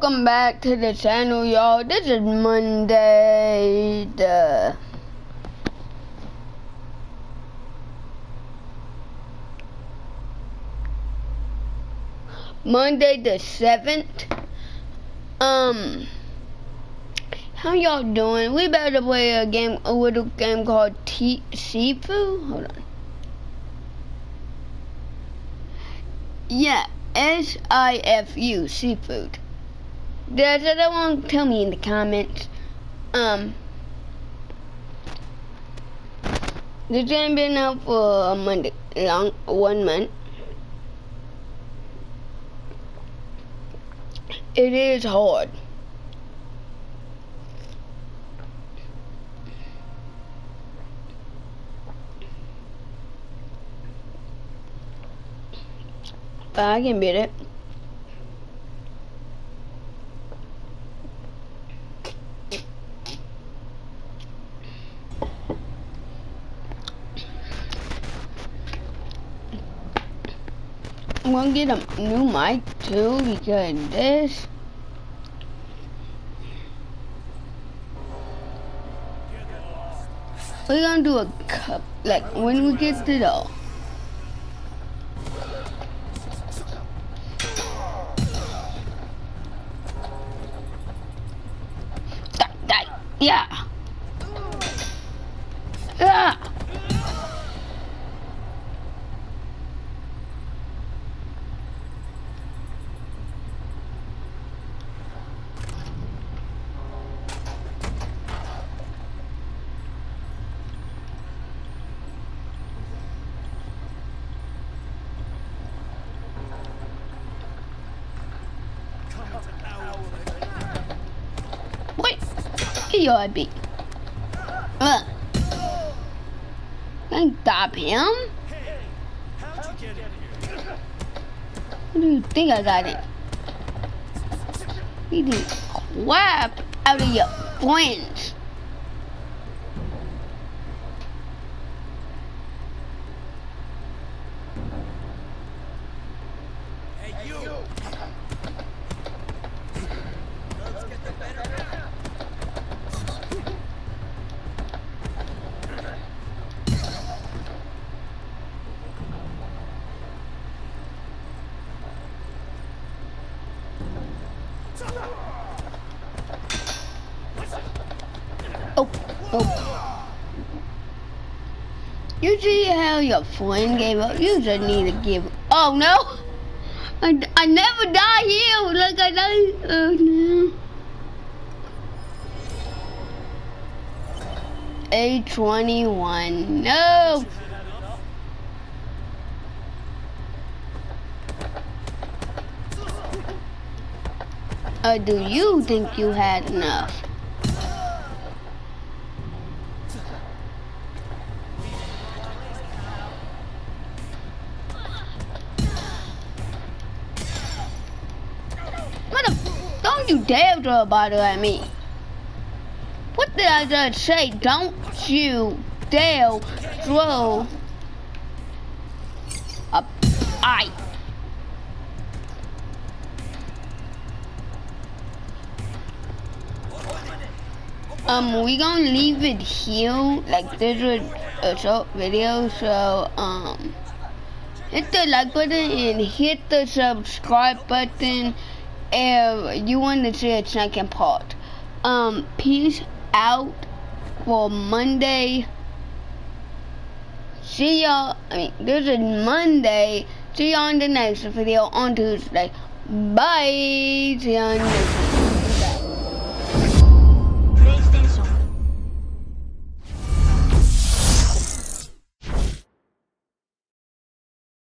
Welcome back to the channel, y'all. This is Monday, the... Monday the 7th. Um, how y'all doing? We about to play a game, a little game called T Sifu. Hold on. Yeah, S-I-F-U, seafood. Does anyone tell me in the comments? Um, this game been out for a month, long, one month. It is hard. But I can beat it. I'm gonna get a new mic too because this we're gonna do a cup like when we get to the Die, die. Yeah. Yeah. Be. Uh. Can I stop him? What do you think I got it? You did crap out of your friends. Oh, oh. You see how your friend gave up? You just need to give up. Oh no! I, I never die here like I died. Oh uh, no. A21. No! Or do you think you had enough? You dare throw a bottle at me. What did I just say? Don't you dare throw a I. Um, we gonna leave it here. Like this was a short video, so um, hit the like button and hit the subscribe button if you want to see a second part. Um, peace out for Monday. See y'all. I mean, this is Monday. See y'all on the next video on Tuesday. Bye. See y'all.